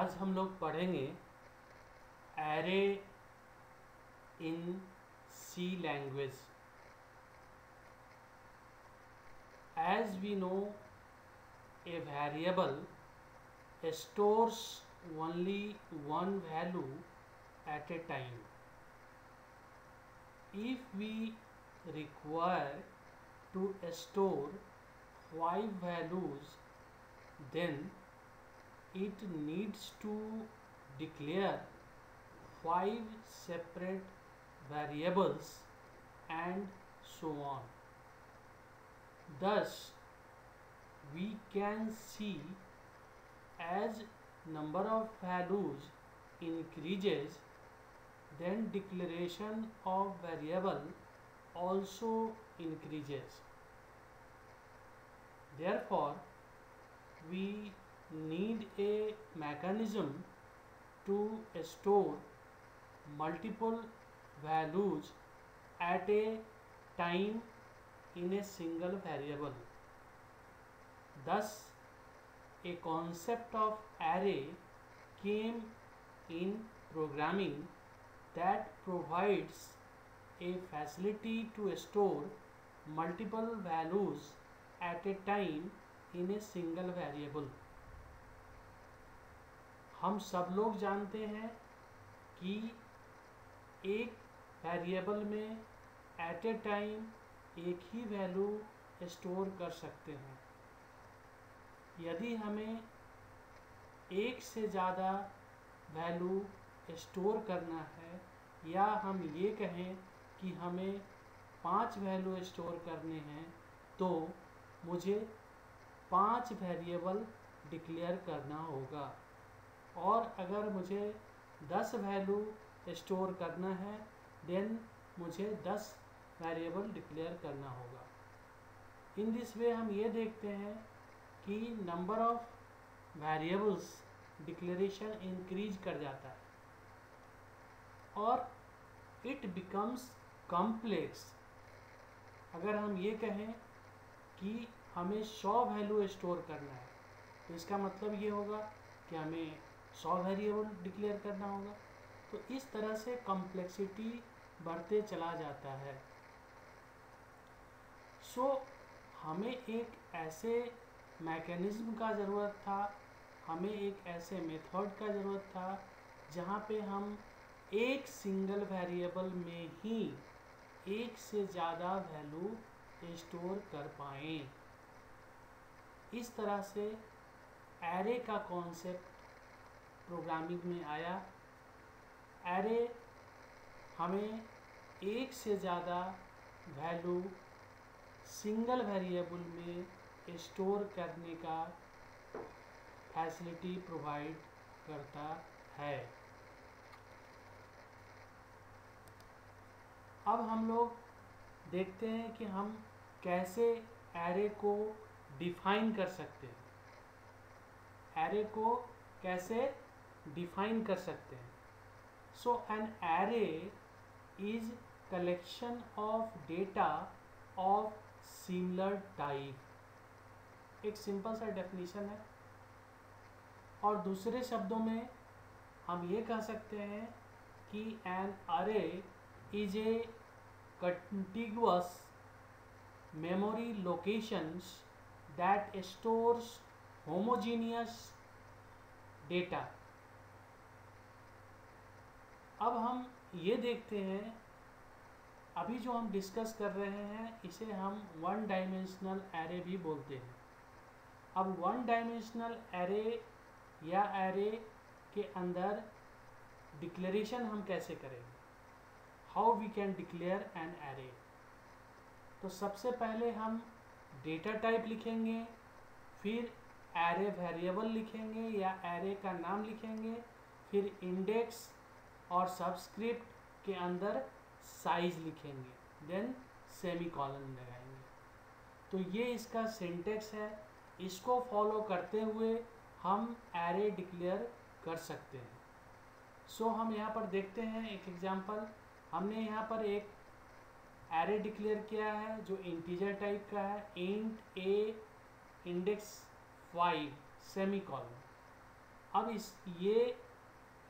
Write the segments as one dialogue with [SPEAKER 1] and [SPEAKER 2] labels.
[SPEAKER 1] आज हम लोग पढ़ेंगे array in C language as we know a variable stores only one value at a time if we require to store five values then it needs to declare five separate variables and so on. Thus we can see as number of values increases then declaration of variable also increases. Therefore we need a mechanism to store multiple values at a time in a single variable. Thus, a concept of array came in programming that provides a facility to store multiple values at a time in a single variable. हम सब लोग जानते हैं कि एक variable में at a time एक ही वैल्यू स्टोर कर सकते हैं। यदि हमें एक से ज़्यादा वैल्यू स्टोर करना है, या हम ये कहें कि हमें पाँच वैल्यू स्टोर करने हैं तो मुझे पाँच वेरिएबल डिक्लेयर करना होगा। और अगर मुझे दस वैल्यू स्टोर करना है देन मुझे दस वेरिएबल डिक्लेयर करना होगा। इन दिस वे हम ये देखते हैं कि number of variables declaration increase कर जाता है और इट बिकम्स कॉम्प्लेक्स अगर हम ये कहें कि हमें सौ वैल्यू स्टोर करना है तो इसका मतलब ये होगा कि हमें सौ वेरिएबल डिक्लेयर करना होगा। तो इस तरह से कॉम्प्लेक्सिटी बढ़ते चला जाता है। सो so, हमें एक ऐसे मैकेनिज्म का ज़रूरत था हमें एक ऐसे मेथड का ज़रूरत था जहाँ पे हम एक सिंगल वेरिएबल में ही एक से ज़्यादा वैल्यू स्टोर कर पाएँ। इस तरह से एरे का कॉन्सेप्ट प्रोग्रामिंग में आया। एरे हमें एक से ज़्यादा वैल्यू सिंगल वेरिएबल में स्टोर करने का फैसिलिटी प्रोवाइड करता है। अब हम लोग देखते हैं कि हम कैसे एरे को डिफाइन कर सकते हैं। एरे को कैसे डिफाइन कर सकते हैं। So an array is collection of data of similar type एक सिंपल सा डेफिनेशन है। और दूसरे शब्दों में हम ये कह सकते हैं कि an array is a contiguous memory locations that stores homogeneous data अब हम ये देखते हैं, अभी जो हम डिस्कस कर रहे हैं, इसे हम वन डायमेंशनल एरे भी बोलते हैं। अब वन डायमेंशनल एरे या एरे के अंदर डिक्लेरेशन हम कैसे करेंगे how we can declare an array तो सबसे पहले हम डेटा टाइप लिखेंगे, फिर एरे वेरिएबल लिखेंगे या एरे का नाम लिखेंगे, फिर इंडेक्स और सबस्क्रिप्ट के अंदर साइज़ लिखेंगे देन सेमी कॉलन लगाएँगे। तो ये इसका सिंटेक्स है। इसको फॉलो करते हुए हम एरे डिक्लेयर कर सकते हैं। सो so, हम यहाँ पर देखते हैं एक एग्जांपल हमने यहाँ पर एक एरे डिक्लेयर किया है जो इंटीजर टाइप का है। Int A index five semicolon अब इस ये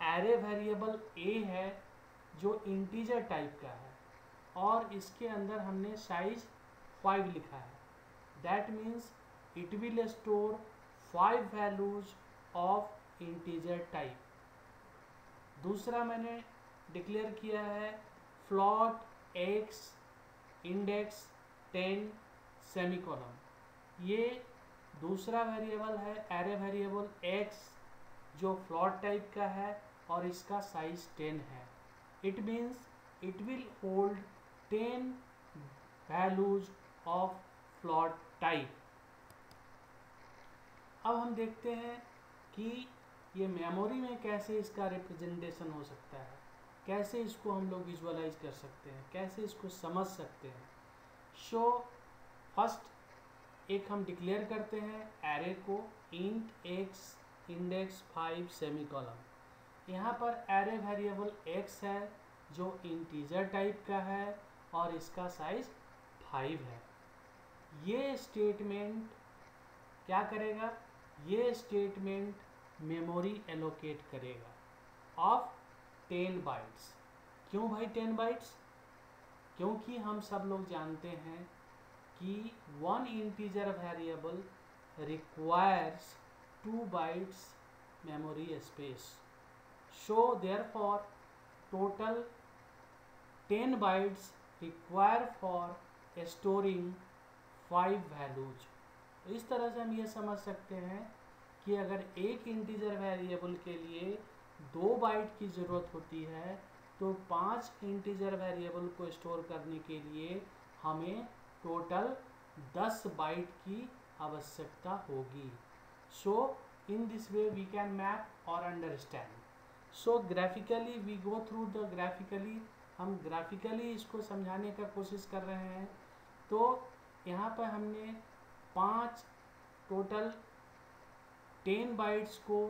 [SPEAKER 1] एरे वेरिएबल ए है, जो इंटीजर टाइप का है, और इसके अंदर हमने साइज़ फाइव लिखा है। That means it will store five values of integer type दूसरा मैंने डिक्लेयर किया है float x index ten semicolon ये दूसरा वेरिएबल है एरे वेरिएबल एक्स जो फ्लॉट टाइप का है और इसका साइज़ टेन है। It means it will hold ten values of float type अब हम देखते हैं कि ये मेमोरी में कैसे इसका रिप्रेजेंटेशन हो सकता है। कैसे इसको हम लोग विजुअलाइज कर सकते हैं? कैसे इसको समझ सकते हैं? शो फ़र्स्ट एक हम डिक्लेयर करते हैं एरे को int X index five semicolon यहाँ पर एरे वेरिएबल एक्स है, जो इंटीजर टाइप का है और इसका साइज़ फाइव है। ये स्टेटमेंट क्या करेगा? ये स्टेटमेंट मेमोरी एलोकेट करेगा। ऑफ़ टेन बाइट्स क्यों भाई टेन बाइट्स क्योंकि हम सब लोग जानते हैं कि one integer variable requires two bytes memory space therefore total ten bytes require for storing five values इस तरह से हम ये समझ सकते हैं कि अगर एक इंटीजर वेरिएबल के लिए दो बाइट की ज़रूरत होती है तो पाँच इंटीजर वेरिएबल को स्टोर करने के लिए हमें टोटल दस बाइट की आवश्यकता होगी। So in this way we can map और understand so graphically we go through the graphically हम ग्राफिकली इसको समझाने का कोशिश कर रहे हैं। तो यहाँ पर हमने पाँच टोटल टेन बाइट्स को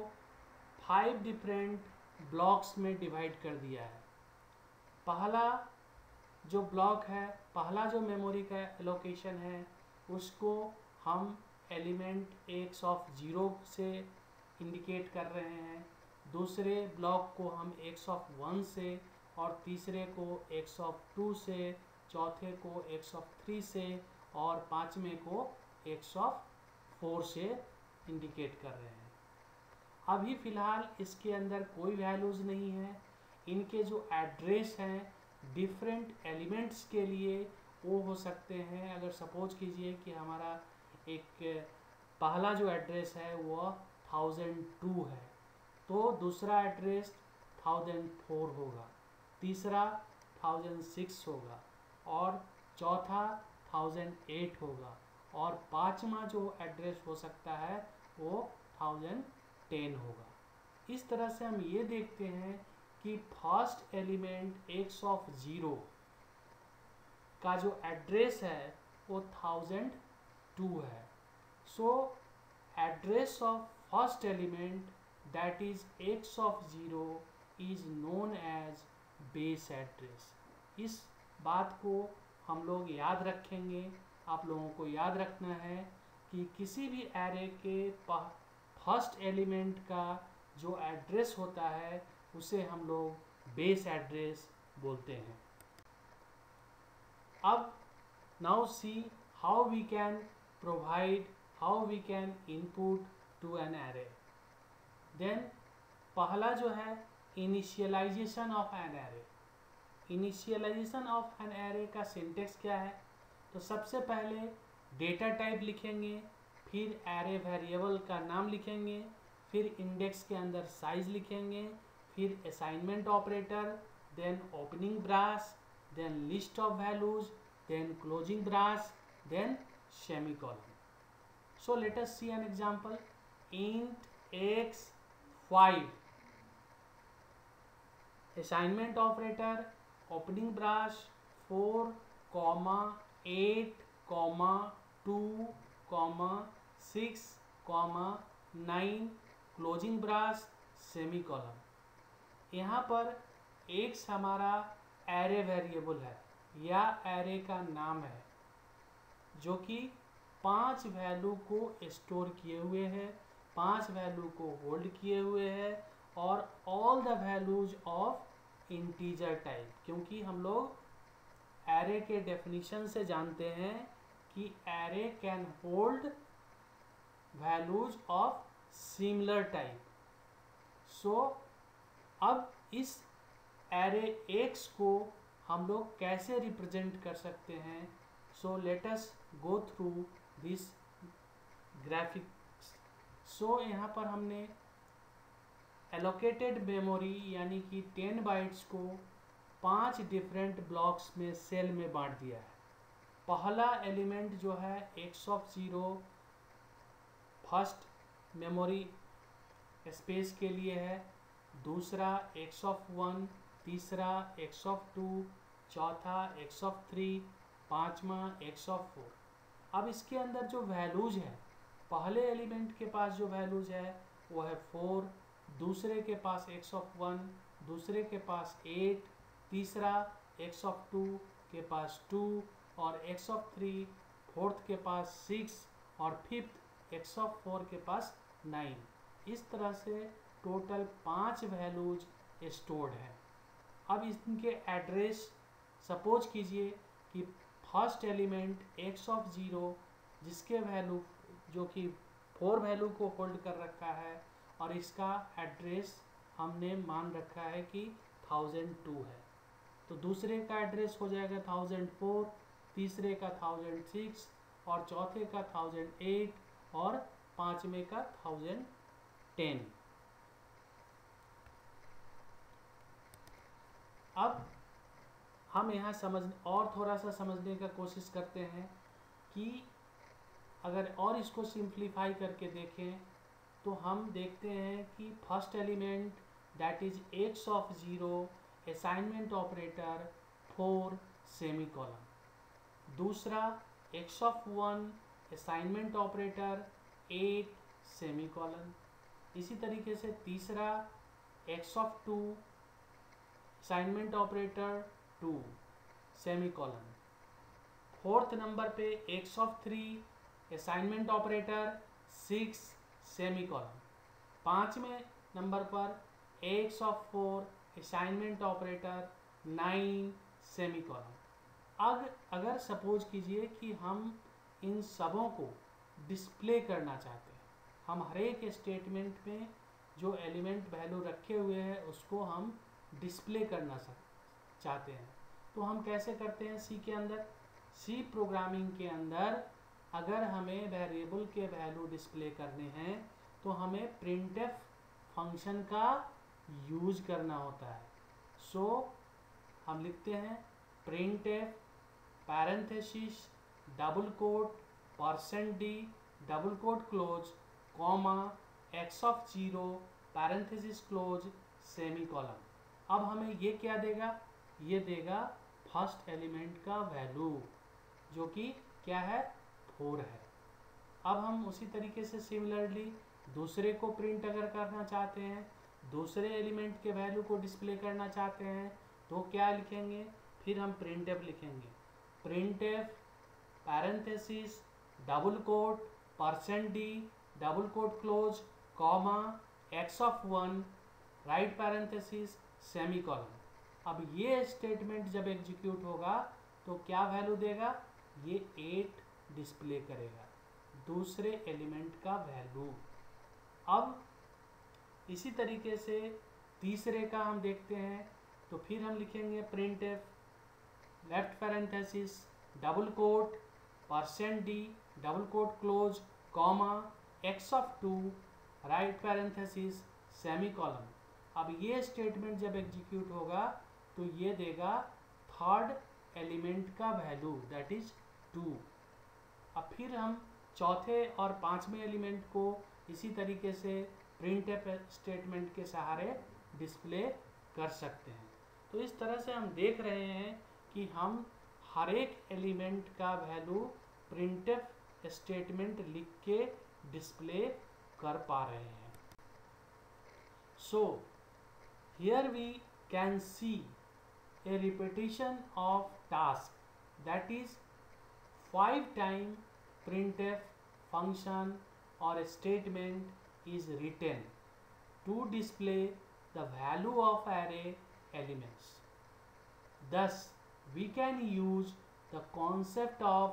[SPEAKER 1] फाइव डिफरेंट ब्लॉक्स में डिवाइड कर दिया है। पहला जो ब्लॉक है, पहला जो मेमोरी का लोकेशन है, उसको हम एलिमेंट एक्स ऑफ़ ज़ीरो से इंडिकेट कर रहे हैं। दूसरे ब्लॉक को हम एक्स ऑफ़ वन से और तीसरे को एक्स ऑफ़ टू से, चौथे को एक्स ऑफ़ थ्री से और पाँचवें को एक्स ऑफ़ फोर से इंडिकेट कर रहे हैं। अभी फ़िलहाल इसके अंदर कोई वैल्यूज़ नहीं है। इनके जो एड्रेस हैं, डिफरेंट एलिमेंट्स के लिए वो हो सकते हैं। अगर सपोज़ कीजिए कि हमारा एक पहला जो एड्रेस है, वो थाउज़ेंड टू है। तो दूसरा एड्रेस थाउज़ेंड फोर होगा, तीसरा थाउज़ेंड सिक्स होगा और चौथा थाउज़ेंड एट होगा और पांचवा जो एड्रेस हो सकता है वो थाउज़ेंड टेन होगा। इस तरह से हम ये देखते हैं कि first element X of zero का जो एड्रेस है वो थाउज़ेंड टू है। So address of first element that is X of zero is known as base address इस बात को हम लोग याद रखेंगे, आप लोगों को याद रखना है कि किसी भी एरे के फ़र्स्ट एलिमेंट का जो एड्रेस होता है, उसे हम लोग बेस एड्रेस बोलते हैं। अब now see how we can provide how we can input to an array then पहला जो है initialization of an array initialization of an array का सिंटेक्स क्या है? तो सबसे पहले डेटा टाइप लिखेंगे, फिर एरे वेरिएबल का नाम लिखेंगे, फिर इंडेक्स के अंदर साइज़ लिखेंगे, फिर assignment operator then opening brace then list of values then closing brace then semicolon so, let us see an example. Int x 5 assignment operator, opening brass 4 comma 8 comma 2 comma 6 comma 9 closing brace semicolon यहाँ पर x हमारा array variable है, या array का नाम है, जो कि पाँच वैल्यू को स्टोर किए हुए है। पाँच वैल्यू को होल्ड किए हुए है और all the values of integer type क्योंकि हम लोग एरे के डेफिनेशन से जानते हैं कि array can hold values of similar type so अब इस एरे एक्स को हम लोग कैसे रिप्रेजेंट कर सकते हैं? So let's go through this graphic so so, यहाँ पर हमने एलोकेटेड मेमोरी यानी कि टेन बाइट्स को पाँच डिफरेंट ब्लॉक्स में सेल में बांट दिया है। पहला एलिमेंट जो है X of zero first memory space के लिए है। दूसरा एक्स ऑफ़ वन तीसरा एक्स ऑफ़ टू चौथा एक्स ऑफ़ थ्री पाँचवा एक्स ऑफ़ फोर अब इसके अंदर जो वैल्यूज़ है पहले एलिमेंट के पास जो वैल्यूज़ है, वो है फोर दूसरे के पास एक्स ऑफ़ वन दूसरे के पास एट तीसरा एक्स ऑफ़ टू के पास टू और एक्स ऑफ़ थ्री फोर्थ के पास सिक्स और फिफ्थ एक्स ऑफ़ फोर के पास नाइन इस तरह से टोटल पाँच वैल्यूज़ स्टोर्ड है. अब इनके एड्रेस सपोज़ कीजिए कि first element X of zero जिसके वैल्यू जो कि फोर वैल्यू को होल्ड कर रखा है और इसका एड्रेस हमने मान रखा है कि थाउज़ेंड टू है। तो दूसरे का एड्रेस हो जाएगा थाउज़ेंड फोर तीसरे का थाउज़ेंड सिक्स और चौथे का थाउज़ेंड एट और पाँचवें का थाउज़ेंड टेन अब हम यहाँ समझ, और थोड़ा सा समझने का कोशिश करते हैं कि अगर और इसको सिंप्लीफाई करके देखें तो हम देखते हैं कि first element that is X of zero assignment operator four semicolon दूसरा X of one assignment operator eight semicolon इसी तरीके से तीसरा X of two assignment operator two semicolon fourth number पे X of three assignment operator six semicolon पाँचवें number पर X of four assignment operator nine semicolon अब अगर suppose कीजिए कि हम इन सबों को डिस्प्ले करना चाहते हैं। हम हर एक स्टेटमेंट में जो एलिमेंट वैल्यू रखे हुए हैं, उसको हम डिस्प्ले करना चाहते हैं। तो हम कैसे करते हैं सी के अंदर? सी प्रोग्रामिंग के अंदर अगर हमें वेरिएबल के वैल्यू डिस्प्ले करने हैं तो हमें प्रिंट फ़ंक्शन का यूज़ करना होता है। सो so, हम लिखते हैं print F parenthesis double quote percent D double quote close comma X of zero parenthesis close semicolon अब हमें ये क्या देगा? ये देगा फ़र्स्ट एलिमेंट का वैल्यू जो कि क्या है? फोर है। अब हम उसी तरीके से सिमिलरली दूसरे को प्रिंट अगर करना चाहते हैं, दूसरे एलिमेंट के वैल्यू को डिस्प्ले करना चाहते हैं तो क्या लिखेंगे? फिर हम प्रिंट एफ़ लिखेंगे। Print F parenthesis double quote percent D double quote close comma X of one right parenthesis semicolon अब ये स्टेटमेंट जब एग्जीक्यूट होगा तो क्या वैल्यू देगा? ये एट डिस्प्ले करेगा। दूसरे एलिमेंट का वैल्यू अब इसी तरीके से तीसरे का हम देखते हैं तो फिर हम लिखेंगे print F left parenthesis double quote percent D double quote close comma X of two right parenthesis semicolon अब ये स्टेटमेंट जब एग्जीक्यूट होगा तो ये देगा थर्ड एलिमेंट का वैल्यू दैट इज़ टू अब फिर हम चौथे और पाँचवें एलिमेंट को इसी तरीके से प्रिंट स्टेटमेंट के सहारे डिस्प्ले कर सकते हैं। तो इस तरह से हम देख रहे हैं कि हम हर एक एलिमेंट का वैल्यू प्रिंट स्टेटमेंट लिख के डिस्प्ले कर पा रहे हैं। सो Here we can see a repetition of task. That is 5 time printf function or statement is written to display the value of array elements. Thus, we can use the concept of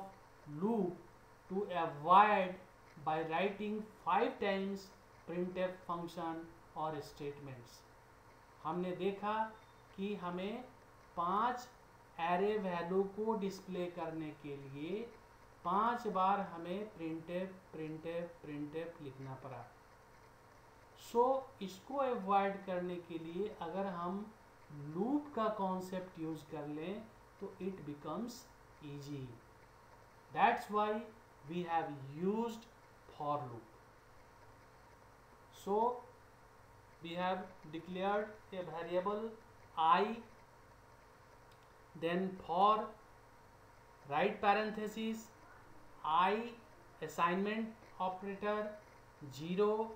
[SPEAKER 1] loop to avoid by writing five times printf function और statements. हमने देखा कि हमें पाँच array value को display करने के लिए पाँच बार हमें प्रिंटेफ प्रिंटेफ प्रिंटेफ लिखना पड़ा। सो so, इसको अवॉइड करने के लिए अगर हम लूप का कॉन्सेप्ट यूज़ कर लें तो it becomes easy that's why we have used for loop so we have declared a variable I then for right parenthesis i assignment operator 0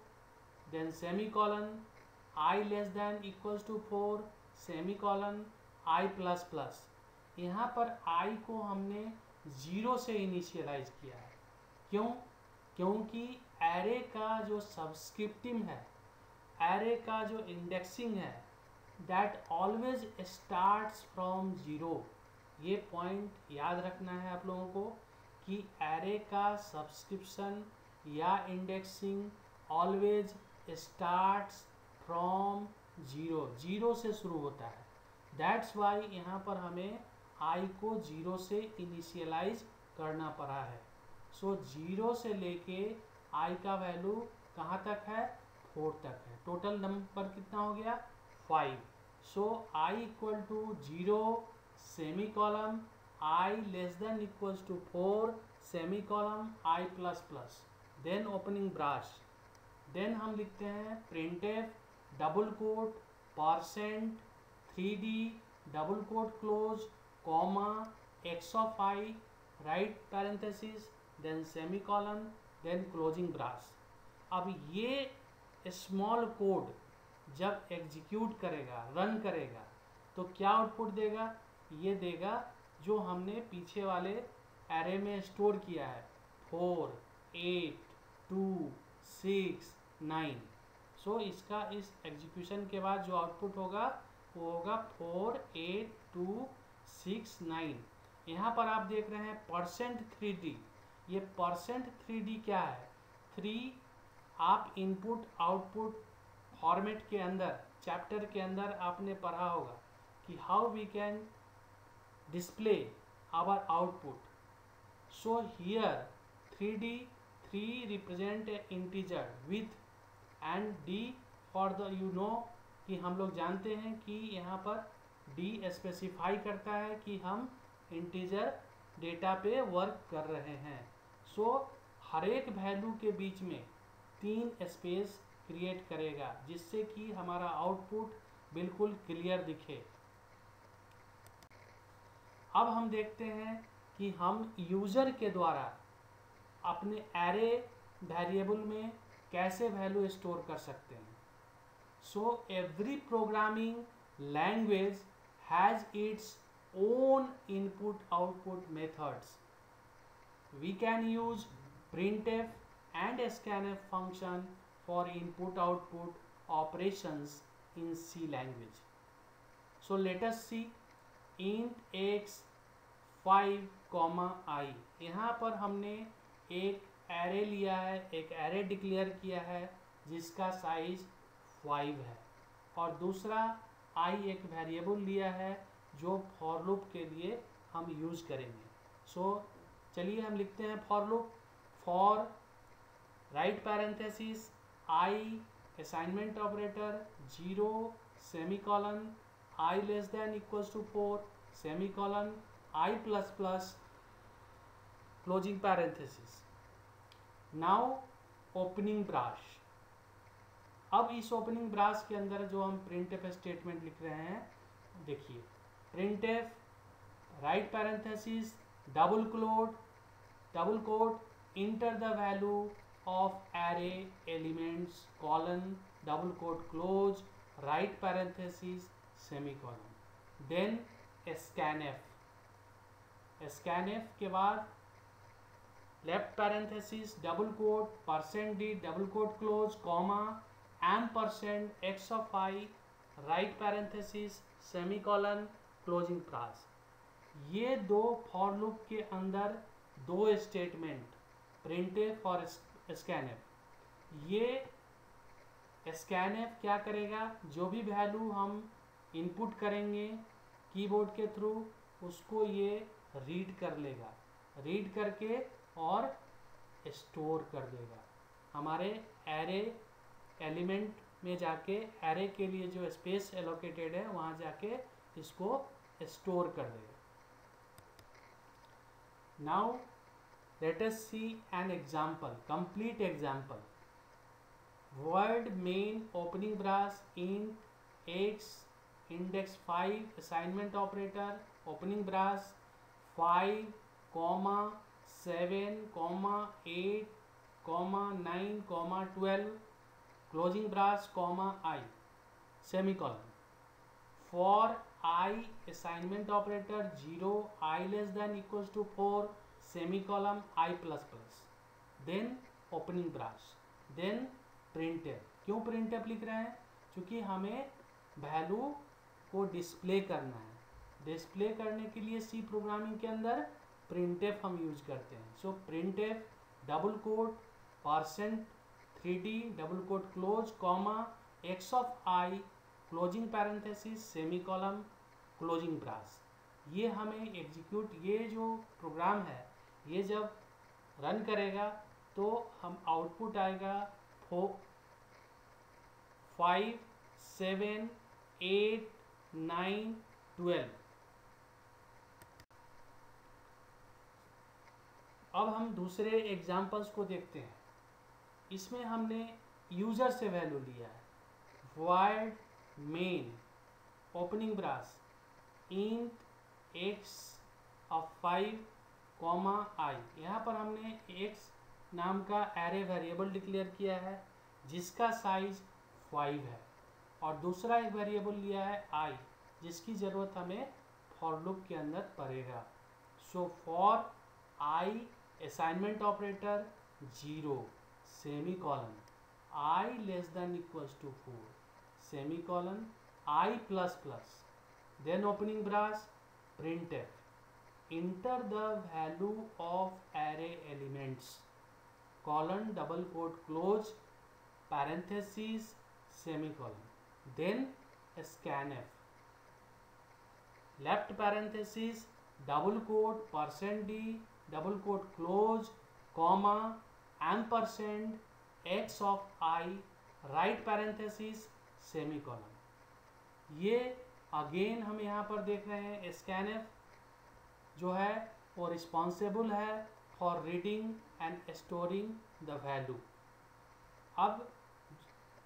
[SPEAKER 1] then semicolon i less than equals to 4 semicolon i plus plus यहाँ पर i को हमने zero से initialize किया है क्यों क्योंकि array का जो सब्सक्रिप्टिम है एरे का जो इंडेक्सिंग है that always starts from zero ये पॉइंट याद रखना है आप लोगों को कि एरे का सब्सक्रिप्शन या indexing always starts from zero zero से शुरू होता है। दैट्स वाई यहाँ पर हमें आई को ज़ीरो से इनिशियलाइज करना पड़ा है। सो so, ज़ीरो से लेके आई का वैल्यू कहाँ तक है? फोर तक है। टोटल नंबर कितना हो गया? Five so I equal to zero semi column I less than equals to four semi column I plus plus then opening brace then हम लिखते हैं printf double quote percent three D double quote close comma X of I right parenthesis then semi colon then closing brace अब ये small code जब execute करेगा run करेगा तो क्या आउटपुट देगा? ये देगा जो हमने पीछे वाले एरे में स्टोर किया है। Four eight two six nine so इसका इस एग्जीक्यूशन के बाद जो आउटपुट होगा, वो होगा four eight two six nine यहाँ पर आप देख रहे हैं परसेंट थ्री डी ये परसेंट थ्री डी क्या है? थ्री आप इनपुट आउटपुट फॉर्मेट के अंदर चैप्टर के अंदर आपने पढ़ा होगा कि how we can display our output so here three D three represent a integer with and D for the you know कि हम लोग जानते हैं कि यहाँ पर डी स्पेसिफाई करता है कि हम इंटीजर डेटा पे वर्क कर रहे हैं। सो so, हर एक वैल्यू के बीच में तीन स्पेस क्रिएट करेगा, जिससे कि हमारा आउटपुट बिल्कुल क्लियर दिखे अब हम देखते हैं कि हम यूज़र के द्वारा अपने एरे वेरिएबल में कैसे वैल्यू स्टोर कर सकते हैं so every programming language has its own own input output methods. We can use printf and scanf function for input output operations in C language. So let us see int x 5 comma i. यहाँ पर हमने एक array लिया है एक array declare किया है जिसका साइज़ 5 है। और दूसरा i एक वेरिएबल लिया है जो फॉर लूप के लिए हम यूज़ करेंगे। सो so, चलिए हम लिखते हैं for loop for right parenthesis I assignment operator zero semi colon I less than equals to four semi colon I plus plus closing parenthesis now opening brace अब इस ओपनिंग ब्राश के अंदर जो हम प्रिंट एफ़ स्टेटमेंट लिख रहे हैं, देखिए। Printf right parenthesis double quote double quote enter the value of array elements colon double quote close right parenthesis semi colon then scan F scan F के बाद left parenthesis double quote percent D double quote close comma M percent X of I right parenthesis semi colon closing class ये दो for loop के अंदर दो statement printed for scan ये scan क्या करेगा? जो भी वैल्यू हम इनपुट करेंगे कीबोर्ड के थ्रू उसको ये रीड कर लेगा। रीड करके और स्टोर कर देगा। हमारे एरे एलिमेंट में जाके एरे के लिए जो स्पेस एलोकेटेड है, वहाँ जाके इसको स्टोर कर देगा। Now let us see an example, complete example. Word main opening brass int x index 5 assignment operator opening brass 5 comma 7 comma 8 comma 9 comma 12 closing brass comma i semicolon for i assignment operator 0 i less than equals to 4 semicolon, i plus plus. Then opening brass then printf क्यों printf लिख रहे हैं? क्योंकि हमें value को display करना है। Display करने के लिए सी प्रोग्रामिंग के अंदर प्रिंटेफ हम यूज़ करते हैं। So printf double quote percent three D double quote close comma X of I closing parenthesis semi column closing brace ये हमें एग्जीक्यूट ये जो प्रोग्राम है ये जब रन करेगा तो हम आउटपुट आएगा four five seven eight nine twelve अब हम दूसरे एग्जाम्पल्स को देखते हैं। इसमें हमने यूज़र से वैल्यू लिया है। Void main opening brace int X of five comma I यहाँ पर हमने एक्स नाम का एरे वेरिएबल डिक्लेयर किया है, जिसका साइज़ फाइव है। और दूसरा एक वेरिएबल लिया है आई जिसकी ज़रूरत हमें फॉर लुक के अंदर पड़ेगा। So for I assignment operator zero semi colon I less than equals to four semi colon I plus plus then opening brass, printf enter the value of array elements colon double quote close parentheses semicolon then scanf left parenthesis double quote percent d double quote close comma ampersand x of i right parenthesis semicolon ये again हम यहाँ पर देख रहे हैं scan जो है, वो रिस्पॉन्सिबल है for reading and storing the value अब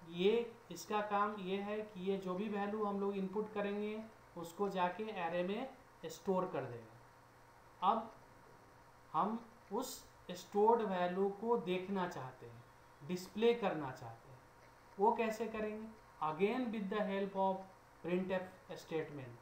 [SPEAKER 1] ये, इसका काम ये है कि ये जो भी वैल्यू हम लोग इनपुट करेंगे, उसको जाके एरे में स्टोर कर देगा। अब हम उस स्टोर्ड वैल्यू को देखना चाहते हैं डिस्प्ले करना चाहते हैं। वो कैसे करेंगे? Again with the help of printf statement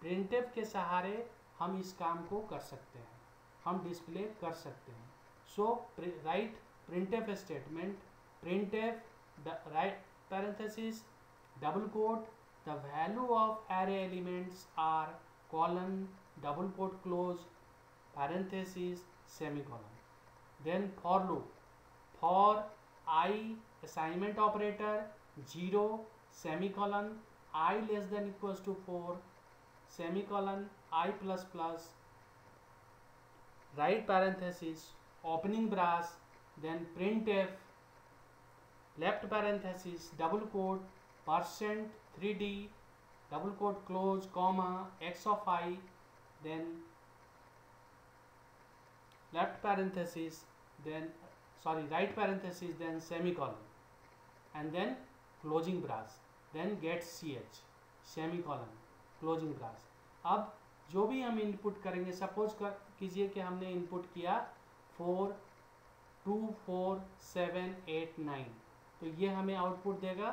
[SPEAKER 1] printf के सहारे हम इस काम को कर सकते हैं। हम डिस्प्ले कर सकते हैं। So write printf statement printf right parenthesis double quote the value of array elements are colon double quote close parenthesis semi parenthesis, semicolon. Then for loop, for i assignment operator 0 semicolon, i less than equals to 4 semicolon i plus plus right parenthesis opening brace then printf left parenthesis double quote percent 3d double quote close comma x of i then left parenthesis then sorry right parenthesis then semicolon and then closing brace then get ch semicolon. Closing brace अब जो भी हम input करेंगे suppose कर, कीजिए कि हमने input किया four two four seven eight nine तो ये हमें आउटपुट देगा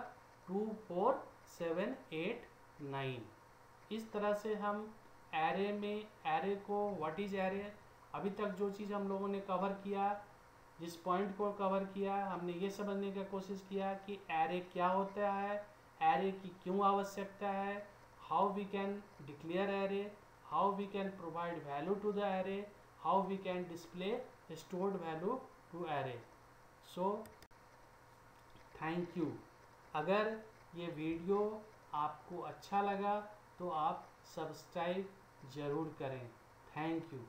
[SPEAKER 1] two four seven eight nine इस तरह से हम एरे में एरे को व्हाट इज़ एरे अभी तक जो चीज़ हम लोगों ने कवर किया, जिस पॉइंट को कवर किया, हमने ये समझने का कोशिश किया कि एरे क्या होता है एरे की क्यों आवश्यकता है how we can declare array how we can provide value to the array how we can display stored value to array so thank you अगर ये वीडियो आपको अच्छा लगा तो आप सब्सक्राइब ज़रूर करें. Thank you